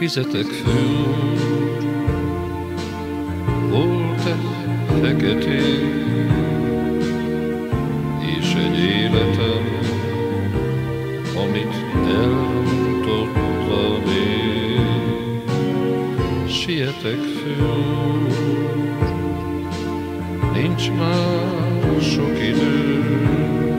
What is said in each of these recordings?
Fizetek föl, volt egy feketék, és egy életem, amit elrontottam én. Sietek föl, nincs már sok idő,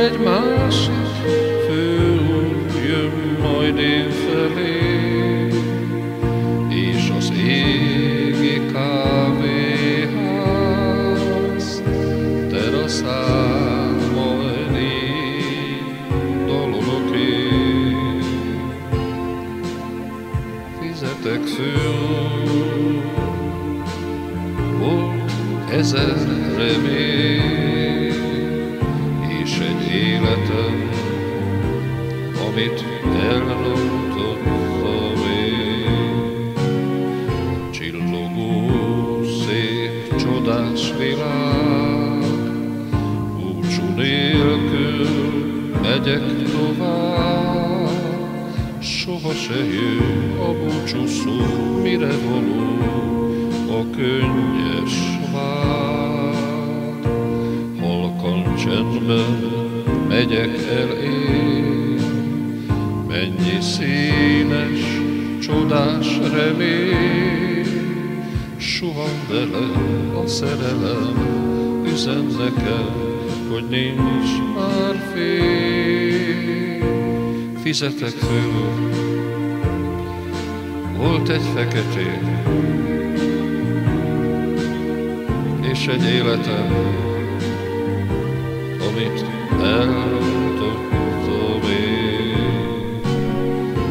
egy másik főút jön majd én felé, és az égi kávéház teraszán majd én dalolok én. Fizetek föl ezer remény, életem, amit elrontottam én. Csillogó, szép, csodás világ, búcsú nélkül megyek tovább, soha se jön a búcsú szó, mire való a könnyes megyek el én, mennyi színes, csodás remény, suhan vele a szerelem, üzen nekem, hogy nincs már fél. Fizetek föl, volt egy feketék, és egy életem, amit elrontottam én.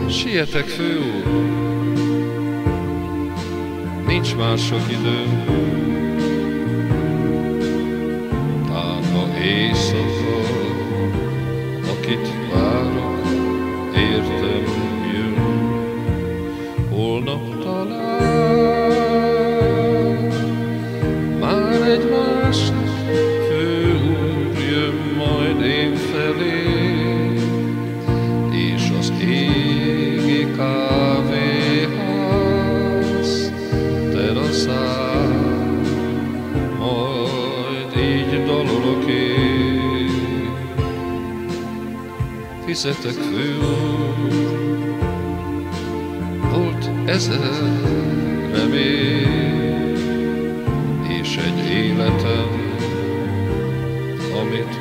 Sietek főúr, nincs már sok idő, Tán ha éjszaka, akit várok, értem jön, holnap talán. egy másik Fizetek főúr, volt ezer remény, és egy életem, amit